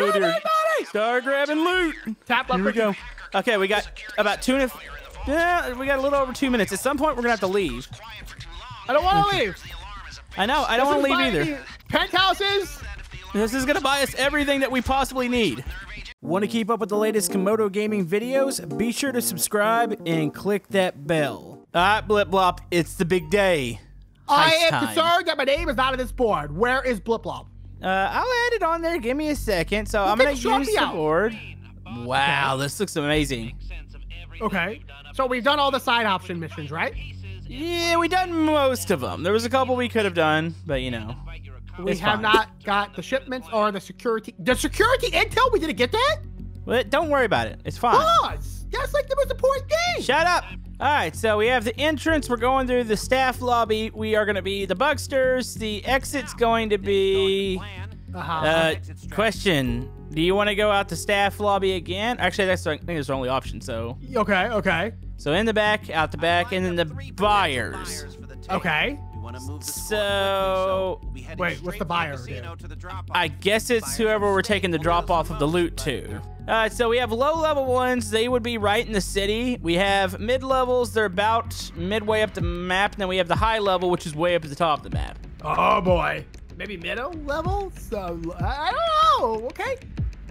Oh, dear. Start grabbing loot. Tap left Here we go. Okay, we got about two and a. Yeah, we got a little over two minutes. At some point, we're gonna have to leave. I don't want to leave. I know. I don't want to leave either. Penthouses. This is gonna buy us everything that we possibly need. Want to keep up with the latest Camodo gaming videos? Be sure to subscribe and click that bell. Alright, Blip Blop, it's the big day. I am time. concerned that my name is not on this board. Where is Blip Blop? Uh, I'll add it on there. Give me a second. So I'm gonna show use the out. board. Wow, this looks amazing. Okay. So we've done all the side option missions, right? Yeah, we done most of them. There was a couple we could have done, but you know. We It's have fine. not got the shipments or the security. The security intel, we didn't get that? But don't worry about it. It's fine. Pause. That's like the most important thing. Shut up. All right, so we have the entrance. We're going through the staff lobby. We are going to be the Bugstars. The exit's going to be. Uh-huh. Uh, question: Do you want to go out the staff lobby again? Actually, that's I think it's our only option. So, okay, okay, so in the back, out the back, and then the buyers. okay. So Wait, what's the buyer do? I guess it's whoever we're taking the drop off of the loot to. Alright, so we have low level ones. They would be right in the city. We have mid levels. They're about midway up the map. And then we have the high level, which is way up at the top of the map. Oh boy. Maybe middle level? So I don't know. Okay.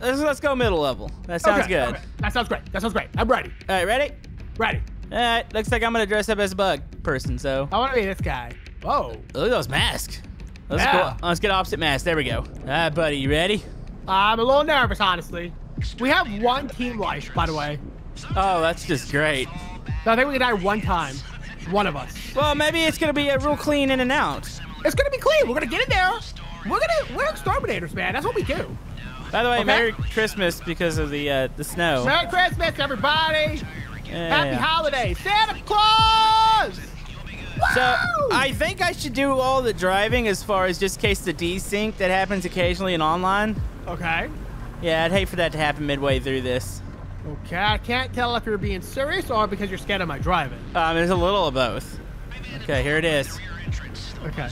Let's, let's go middle level. That sounds Okay, good. okay. That sounds great. That sounds great. I'm ready. All right, ready? Ready. All right, looks like I'm gonna dress up as a bug person. So I want to be this guy. Whoa. look at those masks. Let's Yeah. go. Oh, let's get opposite masks. There we go. All right, buddy, you ready? I'm a little nervous, honestly. We have one team life, by the way. Oh, that's just great. So I think we can die one time. One of us. Well, maybe it's gonna be a real clean in and out. It's gonna be clean. We're gonna get in there. We're gonna we're exterminators, man. That's what we do. By the way, Okay. Merry Christmas because of the uh, the snow. Merry Christmas, everybody. Yeah, Happy holidays. Santa Claus. So I think I should do all the driving as far as just case the desync that happens occasionally in online. Okay. Yeah, I'd hate for that to happen midway through this. Okay. I can't tell if you're being serious or because you're scared of my driving. Um, there's a little of both. Okay, here it is. Okay.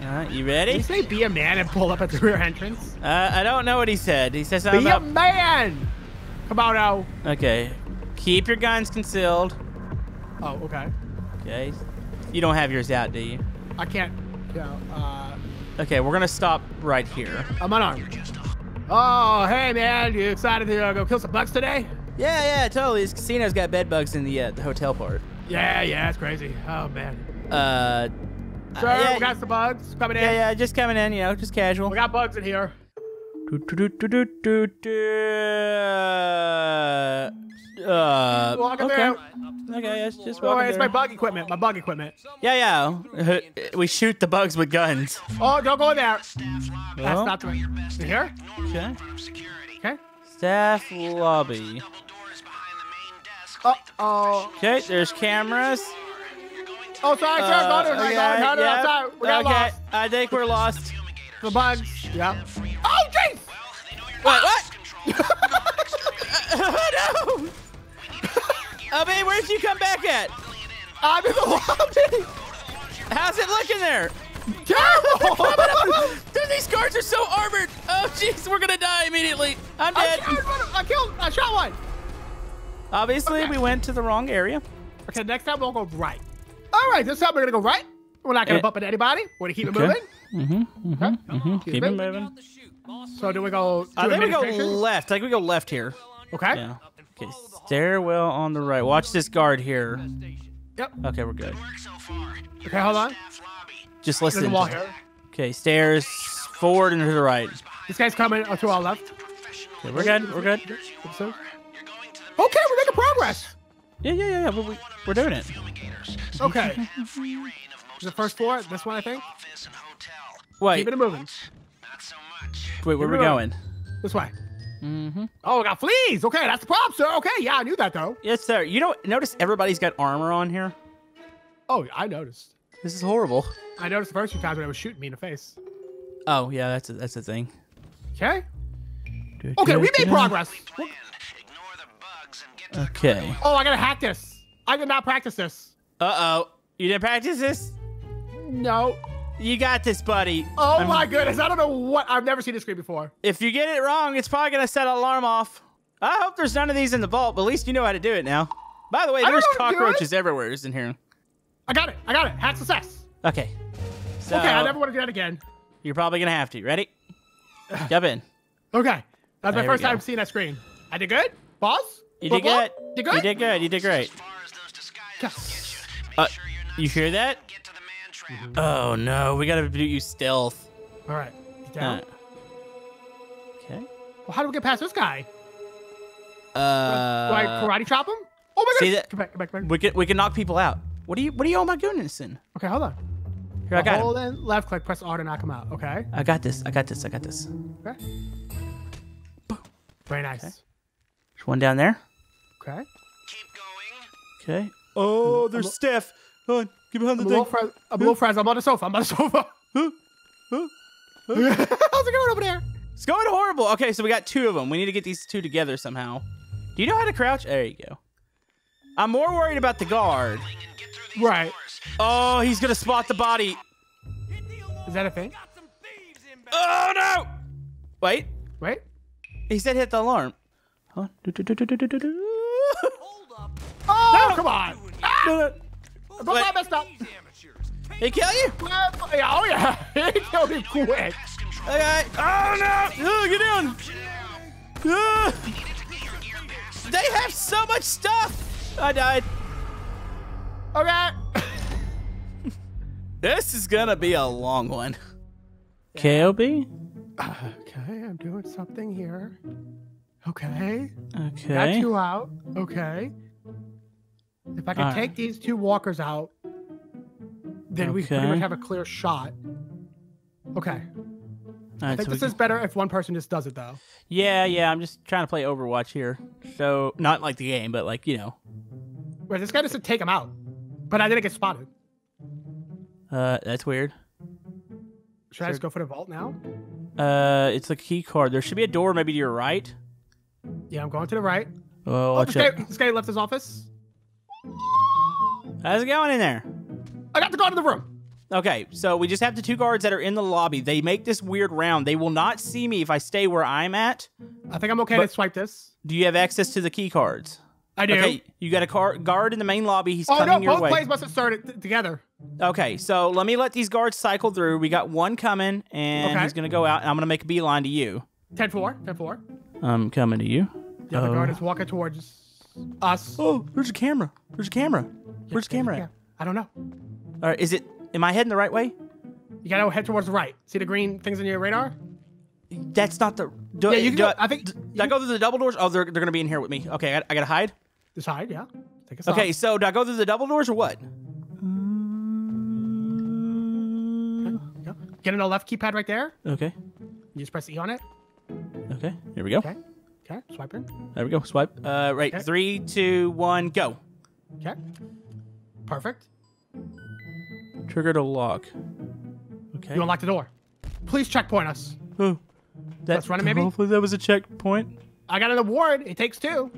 Right, you Did ready? you say be a man and pull up at the rear entrance? Uh, I don't know what he said. He said something Be a man. Come on now. Okay, keep your guns concealed. Oh, okay. Okay, you don't have yours out, do you? I can't. Yeah. Uh, Okay, we're gonna stop right here. I'm unarmed. Oh, hey man, you excited to uh, go kill some bugs today? Yeah, yeah, totally. This casino's got bed bugs in the uh, the hotel part. Yeah, yeah, it's crazy. Oh man. Uh, Sir, uh, yeah, we got some bugs coming in. yeah, yeah, just coming in, you know, just casual. We got bugs in here. Do, do, do. Uh, Walk in okay. there. Okay, yes, just Oh, walk it's my bug equipment. My bug equipment. Yeah, yeah. We shoot the bugs with guns. Oh, don't go in there. Well, That's not the way. In here? okay. Okay. Staff lobby. Uh oh. Okay, there's cameras. Oh, sorry, sir. Uh, Go to okay, no, no, no, yeah. sorry. We got okay, lost. I think we're lost. The bugs. Yeah. Oh, jeez. Wait, what? oh no! Mean, where'd you come back at? I'm in the lobby. How's it looking there? Terrible. Dude, these guards are so armored. Oh, jeez, we're gonna die immediately. I'm dead. I, I killed. I shot one. Obviously, Okay. we went to the wrong area. Okay, next time we'll go right. All right, this time we're gonna go right. We're not gonna Eh. bump into anybody. We're gonna keep it moving. Mm-hmm. Mm-hmm. Mm-hmm. Keep Keep it it moving. So do we go I think we go left. I think we go left here. Okay. Yeah. Okay. Stairwell on the right. Watch this guard here. Yep. Okay, we're good. Okay, hold on. Just listen. Okay, stairs forward and to the right. This guy's coming to our left. Okay, we're good. We're good. Okay, we're making progress. Yeah, yeah, yeah. yeah. We, we, we're doing it. Okay. the first floor, this one I think. Wait, Keep it moving. wait. Where keep we going? This way. Mm-hmm. Oh, we got fleas. Okay, that's the problem, sir. Okay, yeah, I knew that though. Yes, sir. You don't notice everybody's got armor on here. Oh, I noticed. This is horrible. I noticed the first few times when it was shooting me in the face. Oh yeah, that's a, that's a thing. Okay. Okay, we made progress. Okay. Oh, I gotta hack this. I did not practice this. Uh oh. You didn't practice this? No. You got this, buddy. Oh I'm- my goodness! I don't know what. I've never seen this screen before. If you get it wrong, it's probably gonna set an alarm off. I hope there's none of these in the vault, but at least you know how to do it now. By the way, there's know how to do it. cockroaches everywhere isn't here. I got it. I got it. Hack success. Okay. So Okay, I never want to do that again. you're probably gonna have to. Ready? Jump in. Okay, that's my first time seeing that screen. I did good, boss. You did good. flop? Did good. You did good. You did great. Yes. Uh, you hear that? Mm-hmm. Oh no, we gotta do you stealth. All right. He's down. Uh, okay. well, how do we get past this guy? Uh, do I karate chop him? Oh my see god! that- Come back, come back, come back. we can we can knock people out. What are you What are you oh my goodness in? Okay, hold on. Here I got Hold him. and left click, press R to knock him out. Okay. I got this. I got this. I got this. Okay. Very nice. There's one down there. Okay. Keep going. Okay. Oh, there's I'm a- Steph. Hold on. Get behind I'm the a little, thing. fri- I'm a little frazzled. I'm on the sofa. I'm on the sofa. Huh? Huh? How's it going over there? It's going horrible. Okay, so we got two of them. We need to get these two together somehow. Do you know how to crouch? There you go. I'm more worried about the guard. Right. Oh, he's gonna spot the body. Is that a thing? Oh no! Wait, Wait. he said hit the alarm. Huh? Oh, come on. Ah, No, no. both I messed up. He kill you? Yeah, Oh, yeah. He killed me quick. Okay. Oh no! Oh, get down! Ah. They have so much stuff. I died. Okay. This is gonna be a long one. KOB? Okay, I'm doing something here. Okay. Okay. Got you out. Okay. If I can Alright. take these two walkers out, then we pretty much have a clear shot. Okay. I Alright, think so this is better if one person just does it though. Yeah, yeah, I'm just trying to play Overwatch here. So, not like the game, but like, you know. Wait, this guy just said take him out, but I didn't get spotted. Uh, that's weird. Should I just go for the vault now? Uh, it's a key card. There should be a door maybe to your right. Yeah, I'm going to the right. Oh, Oh, this guy, this guy left his office. How's it going in there? I got to go into the room. Okay, so we just have the two guards that are in the lobby. They make this weird round. They will not see me if I stay where I'm at. I think I'm okay to swipe this. Do you have access to the key cards? I do. Okay, you got a car- guard in the main lobby. He's oh no, coming your both way. plays must have started together. Okay, so let me let these guards cycle through. We got one coming, and Okay. he's gonna go out, and I'm gonna make a beeline to you. 10 4, 10 4. I'm coming to you. The other Oh. guard is walking towards us. Oh, there's a camera. There's a camera. Where's the camera at? I don't know. All right, is it? Am I heading the right way? You gotta head towards the right. See the green things in your radar? That's not the. Do, Yeah, you can do go- I, I think- Do I go through the double doors? Oh, they're, they're gonna be in here with me. Okay, I, I gotta hide. Just hide, yeah. Take a stop. Okay, so do I go through the double doors or what? Get in the left keypad right there. Okay. You just press E on it. Okay. Here we go. Okay. Okay. Swipe in. There we go. Swipe. Uh, right. Okay. Three, two, one, go. Okay. Perfect. Trigger to lock. Okay. You unlock the door. Please checkpoint us. Oh, that, Let's run it, maybe? Hopefully that was a checkpoint. I got an award. It takes two.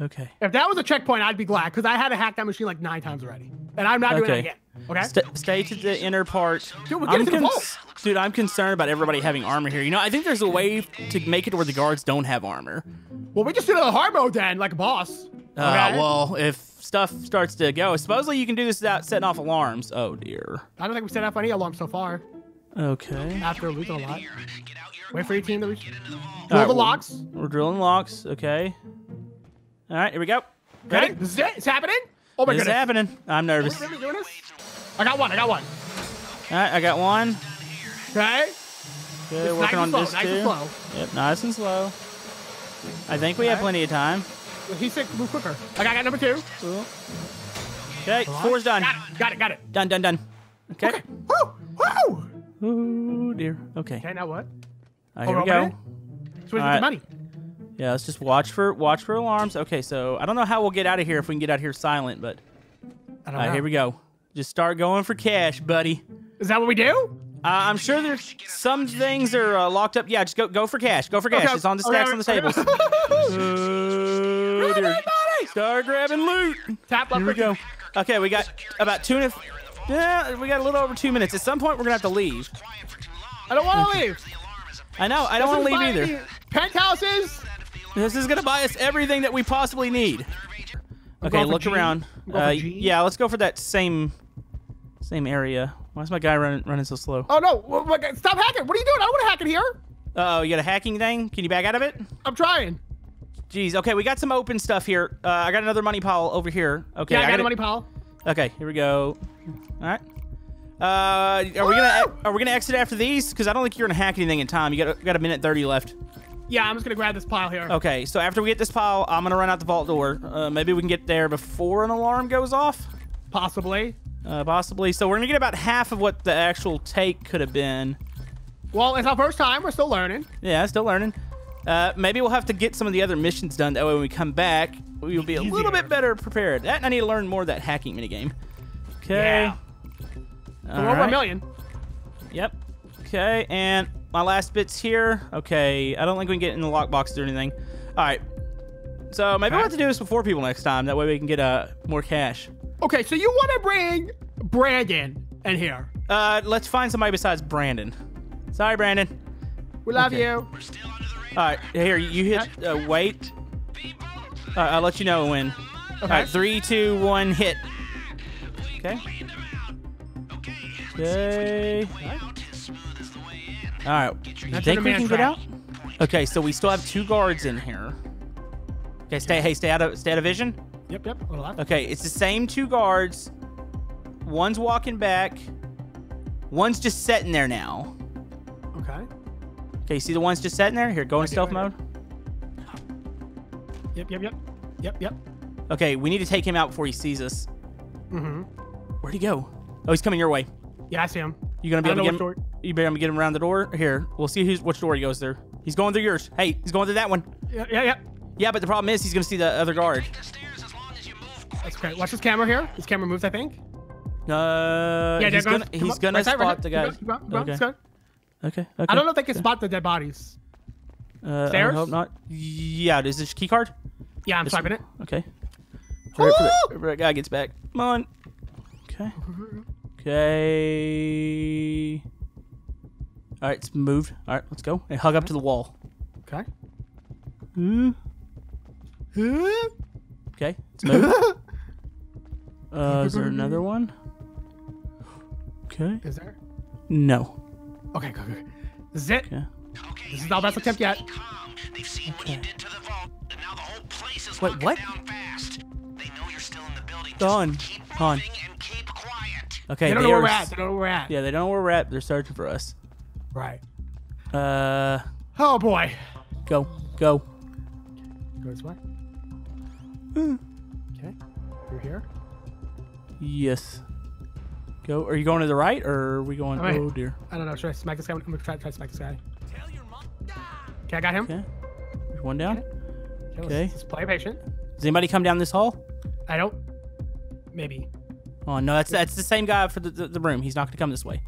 Okay. If that was a checkpoint, I'd be glad because I had to hack that machine like nine times already, and I'm not doing Okay. it again. Okay. St- stay to the inner part. Dude, we're I'm getting to the vault. Dude, I'm concerned about everybody having armor here. You know, I think there's a way to make it where the guards don't have armor. well, we just did a hard mode then, like a boss. Uh, Okay? well, if stuff starts to go, supposedly you can do this without setting off alarms. Oh dear. I don't think we set off any alarms so far Okay. after losing a lot. Wait for your team to reach. Roll right, the locks. We're drilling locks. Okay. All right, here we go. Okay. Ready? This is it. It's happening. Oh my This is goodness. happening. I'm Are nervous. we really doing this? I got one. I got one. All right, I got one. Okay. Good, It's working nice on slow. this Nice too. Yep, nice and slow. I think we have plenty of time. He said move quicker. I got, I got number two. Okay, four's done. Got it. Got it. Got it. Done, done, done. Okay. Okay. Woo! Woo! Oh dear. Okay. Okay. Now what? Oh, here we go. So we right. the money. Yeah, let's just watch for watch for alarms. Okay, so I don't know how we'll get out of here if we can get out here silent, but I don't all right, know. here we go. Just start going for cash, buddy. Is that what we do? Uh, I'm sure there's some things are uh, locked up. Yeah, just go go for cash. Go for cash. Okay, It's on the okay, stacks on the tables. Oh, dear. Start grabbing loot. Tap Here we go. Okay, we got about two and a Yeah, we got a little over two minutes. At some point, we're gonna have to leave. I don't want to leave. I know. I don't want to leave either. Penthouses. This is gonna buy us everything that we possibly need. Okay, look G. around. I'm going for Uh, yeah, let's go for that same same area. Why is my guy running running so slow? Oh no! Stop hacking! What are you doing? I don't want to hack in here. Oh, you got a hacking thing? Can you back out of it? I'm trying. Jeez. Okay, we got some open stuff here. Uh, I got another money pile over here. Okay, Yeah, I got gotta- a money pile. Okay, here we go. All right. Uh, are we gonna are we gonna exit after these? Because I don't think you're gonna hack anything in time. You got got a minute thirty left. Yeah, I'm just gonna grab this pile here. Okay, so after we get this pile, I'm gonna run out the vault door. Uh, maybe we can get there before an alarm goes off. Possibly. Uh, possibly. So we're gonna get about half of what the actual take could have been. Well, it's our first time. We're still learning. Yeah, still learning. Uh, maybe we'll have to get some of the other missions done. That way, when we come back, we'll be a little bit better prepared. That and I need to learn more of that hacking minigame. Okay. Yeah. All We're over a million. Yep. Okay, and my last bit's here. Okay, I don't think we can get in the lockbox or anything. All right. So maybe we'll have to do this before people next time. That way we can get uh, more cash. Okay, so you want to bring Brandon in here? Uh, let's find somebody besides Brandon. Sorry, Brandon. We love Okay. you. All right, here you hit. Uh, wait. All right, I'll let you know when. All right, three, two, one, hit. Okay. Okay. All right. You think we can get out? Okay, so we still have two guards in here. Okay, stay. Hey, stay out of stay out of vision. Yep, yep. A little left. Okay, it's the same two guards. One's walking back. One's just sitting there now. Okay. Okay, you see the ones just sitting there? Here, go in stealth I mode. Yep, yep, yep. Yep, yep. Okay, we need to take him out before he sees us. Mm-hmm. Where'd he go? Oh, he's coming your way. Yeah, I see him. You gonna be I able to don't get know him? which You better able to get him around the door. Here, we'll see who's which door he goes through. He's going through yours. Hey, he's going through that one. Yeah, yeah, yeah. Yeah, but the problem is he's gonna see the other guard. That's great. Watch this camera here. This camera moves, I think. Uh, Yeah, he's gonna he's on, gonna right side, right spot the Keep guy. going, keep going, keep. Okay. Okay. Okay. I don't know if they can spot the dead bodies. Uh, I hope not. Yeah, is this key card? Yeah, I'm This swiping it. Okay. Hurry up for Woo! that- for guy gets back. Come on. Okay. Okay. All right, it's moved. All right, let's go. Hey, hug up to the wall. Okay. Ooh. Okay, it's moved. uh, is there another one? Okay. Is there? No. Okay, good, good. This is it. Okay. This is our best attempt yet. They've seen what you did to the vault, and now the whole place is Wait, what? down fast. They know you're still in the building. Just Don, keep Don. moving and keep quiet. Okay. They don't they know where we're at. They don't know where we're at. Yeah, they don't know where we're at. They're searching for us. Right. Uh, Oh boy. go, go. Go this way. Hmm. Okay. You're here. Yes. Go. Are you going to the right or are we going? Alright. Oh dear. I don't know. Should I smack this guy? I'm gonna try, try to smack this guy. Okay, I got him. Okay. There's one down. Okay, let's- Let's play patient. Does anybody come down this hall? I don't. Maybe. Oh no, that's that's the same guy for the, the, the room. He's not gonna come this way.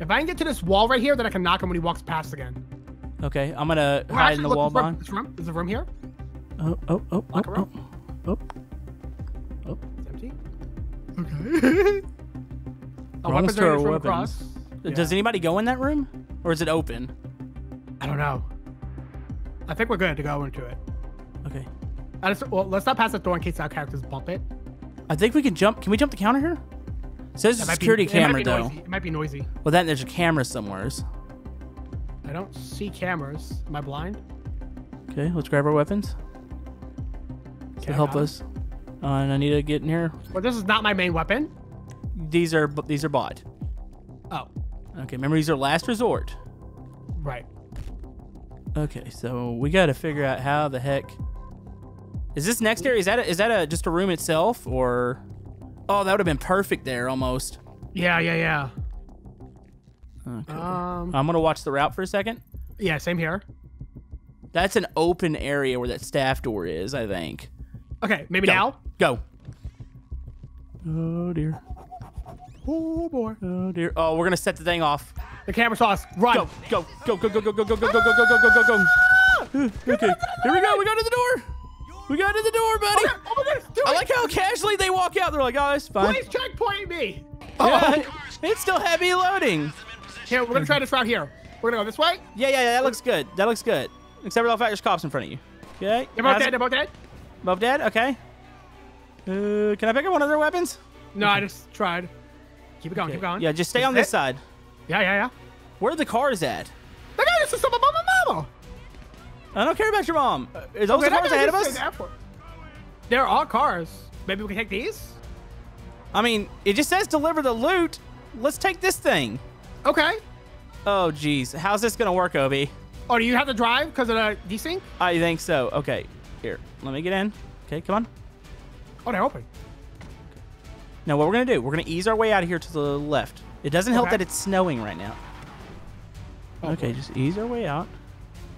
If I can get to this wall right here, then I can knock him when he walks past again. Okay, I'm gonna Or hide in the look, wall this room, behind. this room. There's a room here. Oh oh oh oh Locker oh oh. It's empty. Okay. Our We're weapons to are in our this room weapons. across. Does anybody go in that room, or is it open? I don't know. I think we're good to go into it. Okay. I just, well, let's not pass the door in case our characters bump it. I think we can jump. Can we jump the counter here? It says It a might be- security it camera though. noisy. It might be noisy. Well, then there's a camera somewhere. I don't see cameras. Am I blind? Okay, let's grab our weapons to Okay, I help us. Uh, and I need to get in here. Well, this is not my main weapon. These are these are bought. Oh, Okay, remember these are last resort. right. Okay, so we got to figure out how the heck is this next area? Is that a, is that a just a room itself or? Oh, that would have been perfect there almost. Yeah, yeah, yeah. Okay. Um, I'm gonna watch the route for a second. yeah, same here. That's an open area where that staff door is. I think. Okay, maybe Go. now. Go. Oh dear. Oh boy. Oh dear. Oh, we're gonna set the thing off. The camera saw us. Run. Go, go, go, go, go, go, go, go, go, go, go, go, go, go, go, go. Okay, here we go. We go to the door. We got to the door, buddy. Oh my do I like how casually they walk out. They're like, oh, it's fine. Please checkpoint me. Yeah, Oh, it's still heavy loading. here, we're gonna try this route here. We're gonna go this way. Yeah, yeah, yeah, that looks good. That looks good. Except for the fact there's cops in front of you. Okay. They're both How's dead. it- They're both dead. Both dead? Okay. Uh, can I pick up one of their weapons? No, I just tried. Keep it going. Keep going. Yeah, just stay This on this it? side. Yeah, yeah, yeah. Where are the cars at? That guy just about my mama. I don't care about your mom. Is those Okay, the cars ahead of us? There are cars. Maybe we can take these. I mean, it just says deliver the loot. Let's take this thing. Okay. Oh, jeez. How's this going to work, Obi? Oh, do you have to drive because of the desync? I think so. Okay. Here, let me get in. Okay, come on. Oh, they're open. Now, what we're going to do, we're going to ease our way out of here to the left. It doesn't help Okay. that it's snowing right now. Oh, Okay, boy. just ease our way out.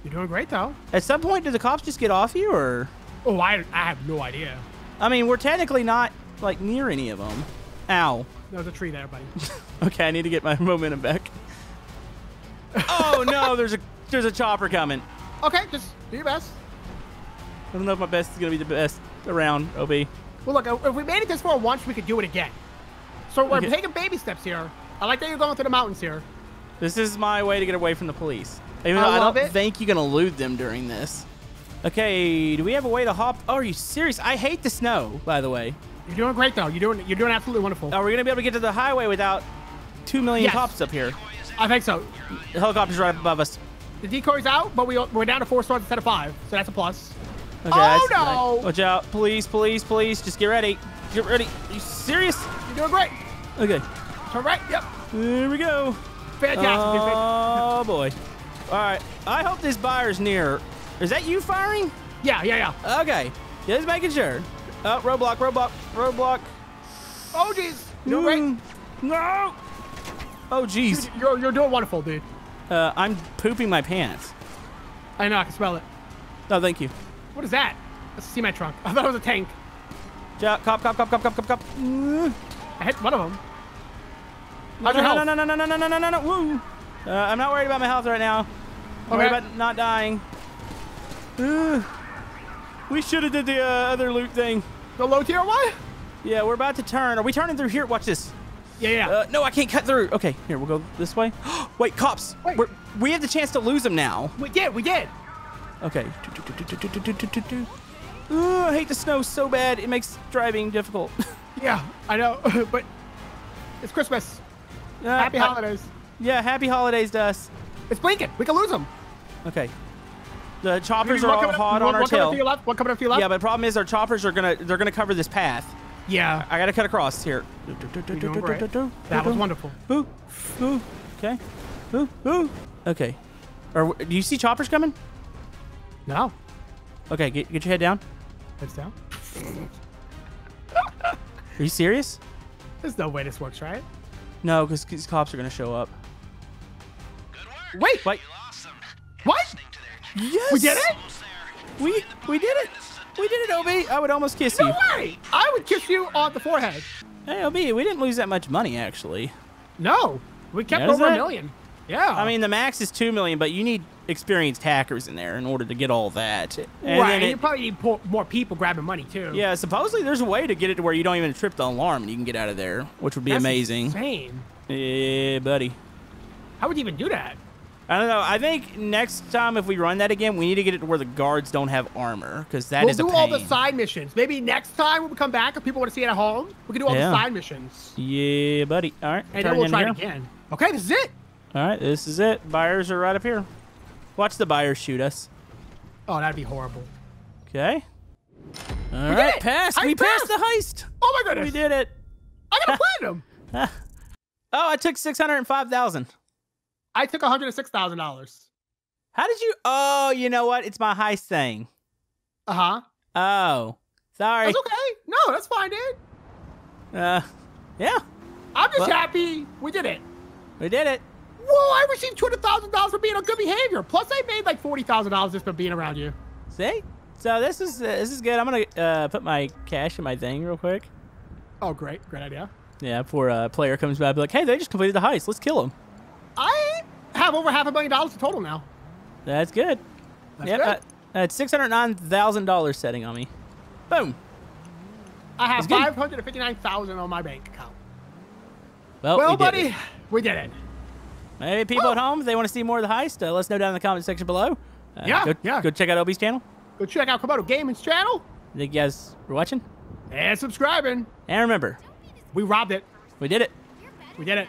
You're doing great though. At some point, do the cops just get off you, or? Oh, I, I have no idea. I mean, we're technically not like near any of them. Ow. There's a tree there, buddy. Okay, I need to get my momentum back. oh no, there's a there's a chopper coming. okay, just do your best. I don't know if my best is gonna be the best around. Ob. Well, look, if we made it this far once, we could do it again. So we're Okay. taking baby steps here. I like that you're going through the mountains here. This is my way to get away from the police. Even I though I, love don't it. think you're gonna elude them during this. Okay, do we have a way to hop? Oh, are you serious? I hate the snow, by the way. You're doing great though. You're doing you're doing absolutely wonderful. Are we gonna be able to get to the highway without two million Yes. cops up here? I think so. The helicopter's right above us. The decoy's out, but we we're down to four stars instead of five, so that's a plus. Okay, Oh, no. Watch out, police, police, police! Just get ready. Get ready. Are you serious? You're doing great. Okay, Turn right. Yep. here we go. Fantastic. Oh boy. All right. I hope this buyer's near. Is that you firing? yeah, yeah, yeah. Okay. Just making sure. Oh, roadblock, roadblock, roadblock. Oh, jeez. You're doing Mm, No. Oh, jeez. You're you're doing wonderful, dude. Uh, I'm pooping my pants. I know. I can smell it. Oh, thank you. What is that? Let's see my trunk. I thought it was a tank. Ja- Cop, cop, cop, cop, cop, cop, cop. Mm. I hit one of them. No, How's your no, health? no, no, no, no, no, no, no, no, no. Woo. Uh, I'm not worried about my health right now. I'm worried Okay. about not dying. Uh, we should have did the uh, other loot thing. The low tier one? Yeah, we're about to turn. Are we turning through here? Watch this. Yeah, yeah. Uh, no, I can't cut through. Okay, here, we'll go this way. Wait, cops. Wait. We're, we have the chance to lose them now. we did. We did. Okay. Ooh, I hate the snow so bad. It makes driving difficult. Yeah, I know. but it's Christmas. Uh, Happy holidays. yeah, happy holidays to us. It's blinking. We can lose them. Okay. The choppers are One all up- hot one- on our one coming up tail. left. One coming up to your left. Yeah, but the problem is our choppers are gonna they're gonna cover this path. yeah. I gotta cut across here. You're doing great. That was wonderful. Ooh, ooh, okay. Ooh, ooh. Okay. Or do you see choppers coming? No. Okay, get, get your head down. Heads down. Are you serious? There's no way this works, right? No, because these cops are gonna show up. Good work. Wait. Wait. You lost them. What? Listening to their Yes. We did it? We we did it. We did it, Obi. I would almost kiss No you. way. I would kiss you on the forehead. Hey, Obi, we didn't lose that much money actually. No. We kept Yeah, is over a million. Yeah. I mean, the max is two million, but you need experienced hackers in there in order to get all that. And right. and it- you probably need more people grabbing money too. yeah, supposedly there's a way to get it to where you don't even trip the alarm and you can get out of there, which would be That's amazing. Insane. Yeah, buddy. How would you even do that? I don't know. I think next time if we run that again, we need to get it to where the guards don't have armor because that we'll is do a all the side missions. Maybe next time when we come back, if people want to see it at home, we can do all Yeah. the side missions. yeah, buddy. All right. And then we'll try here. it again. Okay, this is it. All right, this is it. Buyers are right up here. Watch the buyers shoot us. Oh, that'd be horrible. Okay. All did right, passed. I we passed the heist. Oh my goodness. We did it. I got a platinum. Oh, I took six hundred and five thousand. I took $106,000. How did you? Oh, you know what? It's my heist thing. Uh huh. Oh, sorry. That's okay. No, that's fine, dude. Uh, yeah, I'm just Well- happy we did it. we did it. Whoa, I received $200,000 for being on good behavior. Plus, I made like $40,000 just for being around you. See? So this is uh, this is good. I'm gonna uh, put my cash in my thing real quick. Oh, great. Great idea. Yeah, before a player comes by, be like, hey, they just completed the heist. Let's kill them. I have over half a million dollars in total now. That's good. That's yep, good. that's six hundred nine thousand dollars setting on me. Boom. I have That's good. 559000 on my bank account. Well, Well, we did buddy, it. we did it. Maybe people at home, if they want to see more of the heist, uh, let us know down in the comment section below. Uh, Yeah, go, yeah. Go check out Obi's channel. Go check out Camodo Gaming's channel Thank you guys for watching. and subscribing. And remember, We robbed it. we did it. We did it.